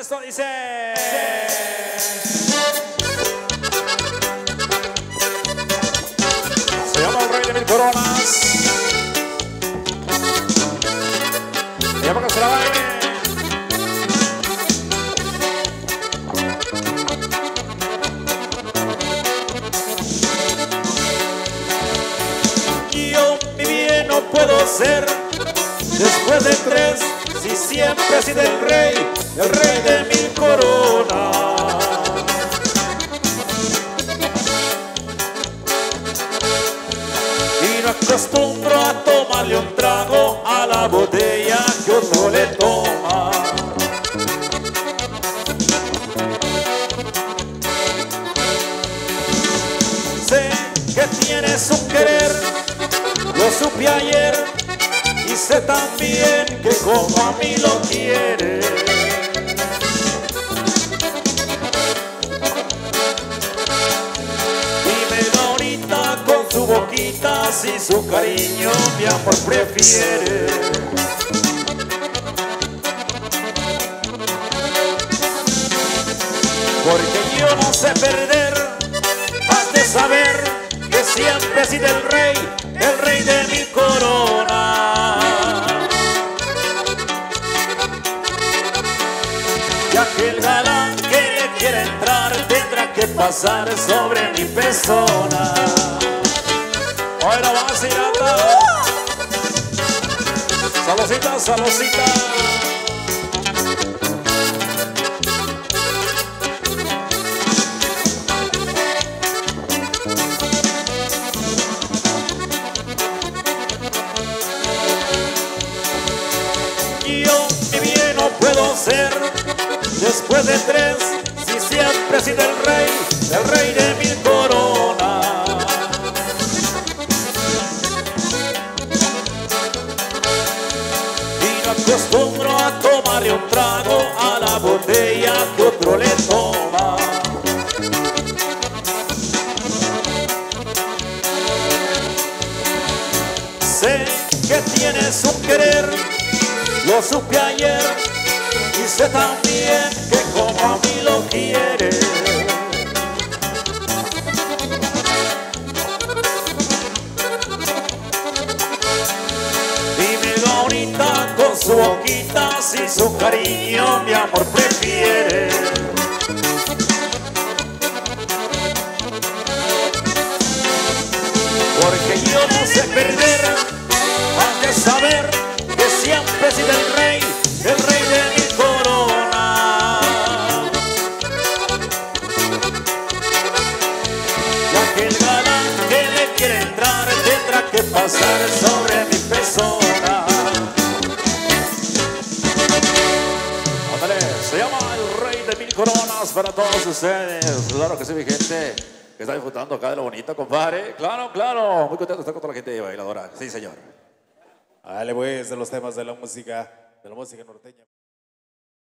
Esto dice. Se llama el rey de mil coronas. Se llama que se la baile. Yo mi bien no puedo ser después de tres si siempre he sido el rey, el rey de mil coronas. Y no acostumbro a tomarle un trago a la botella que otro le toma. Sé que tienes un querer, lo supe ayer y sé también que como a mí lo quieres. Dímelo ahorita con su boquita si su cariño mi amor prefiere. Porque yo no sé perder, has de saber que siempre he sido el rey, el rey de mi corona. Que pasar sobre mi persona. Ahora va, Cirata. Salosita, salosita. Yo mi bien no puedo ser después de tres sido el rey, el rey de mil coronas. Y no acostumbro a tomarle un trago a la botella que otro le toma. Sé que tienes un querer, lo supe ayer y sé también que como a mí lo quieres. Su boquita si su cariño mi amor prefiere. Porque yo no sé perder, has de saber que siempre he sido el rey, el rey de mi corona. Ya que el galán que le quiere entrar tendrá que pasar sobre mi coronas para todos ustedes. Claro que sí, mi gente. Que está disfrutando acá de lo bonito, compadre. Claro, claro. Muy contento de estar con toda la gente bailadora. Sí, señor. Dale, pues, de los temas de la música, de la música norteña.